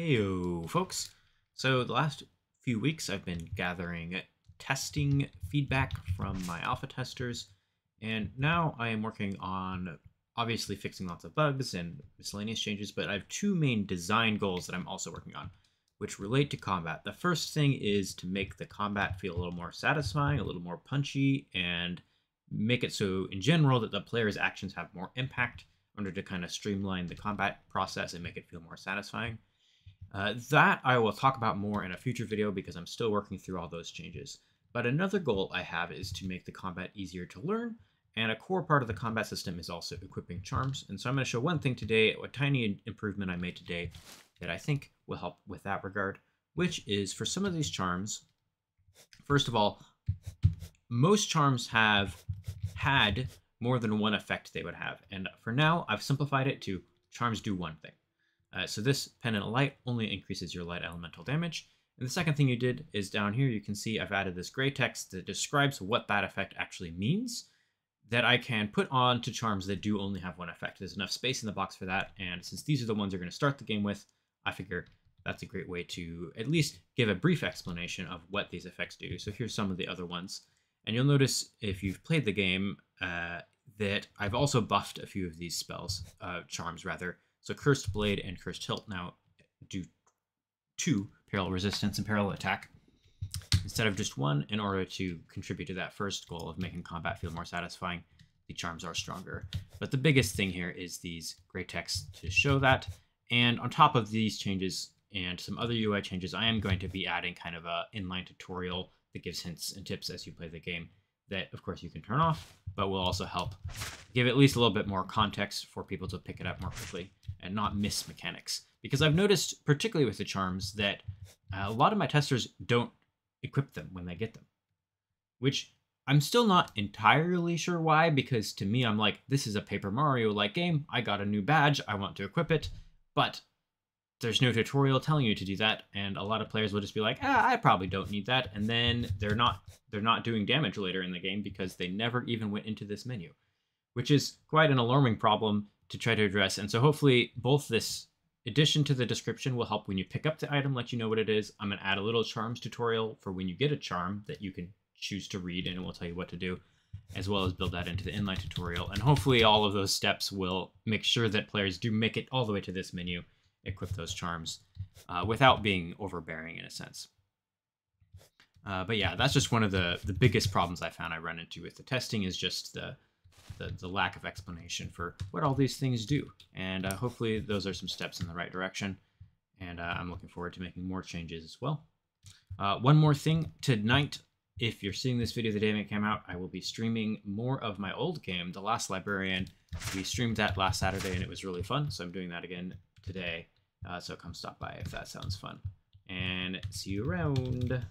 Heyo, folks. So the last few weeks I've been gathering testing feedback from my alpha testers, and now I am working on obviously fixing lots of bugs and miscellaneous changes, but I have two main design goals that I'm also working on, which relate to combat. The first thing is to make the combat feel a little more satisfying, a little more punchy, and make it so in general that the player's actions have more impact in order to kind of streamline the combat process and make it feel more satisfying. Uh, that I will talk about more in a future video because I'm still working through all those changes. But another goal I have is to make the combat easier to learn, and a core part of the combat system is also equipping charms. And so I'm going to show one thing today, a tiny improvement I made today that I think will help with that regard, which is for some of these charms, first of all, most charms have had more than one effect they would have. And for now, I've simplified it to charms do one thing. Uh, so this Pendant Light only increases your light elemental damage. And the second thing you did is down here, you can see I've added this gray text that describes what that effect actually means that I can put on to charms that do only have one effect. There's enough space in the box for that. And since these are the ones you're going to start the game with, I figure that's a great way to at least give a brief explanation of what these effects do. So here's some of the other ones. And you'll notice if you've played the game uh, that I've also buffed a few of these spells, uh, charms rather, so Cursed Blade and Cursed Hilt now do two parallel resistance and parallel attack instead of just one in order to contribute to that first goal of making combat feel more satisfying. The charms are stronger. But the biggest thing here is these gray text to show that. And on top of these changes and some other UI changes, I am going to be adding kind of a inline tutorial that gives hints and tips as you play the game that of course you can turn off, but will also help give at least a little bit more context for people to pick it up more quickly and not miss mechanics. Because I've noticed, particularly with the charms, that a lot of my testers don't equip them when they get them. Which I'm still not entirely sure why, because to me, I'm like, this is a Paper Mario like game. I got a new badge, I want to equip it. But there's no tutorial telling you to do that, and a lot of players will just be like, ah, I probably don't need that, and then they're not they're not doing damage later in the game because they never even went into this menu, which is quite an alarming problem to try to address. And so hopefully both this addition to the description will help when you pick up the item, let you know what it is. I'm gonna add a little charms tutorial for when you get a charm that you can choose to read and it will tell you what to do, as well as build that into the inline tutorial. And hopefully all of those steps will make sure that players do make it all the way to this menu equip those charms uh, without being overbearing in a sense. Uh, but yeah, that's just one of the the biggest problems I found I run into with the testing is just the the, the lack of explanation for what all these things do. And uh, hopefully those are some steps in the right direction. And uh, I'm looking forward to making more changes as well. Uh, one more thing tonight, if you're seeing this video the day it came out, I will be streaming more of my old game, The Last Librarian. We streamed that last Saturday and it was really fun, so I'm doing that again today. Uh, so come stop by if that sounds fun. And see you around.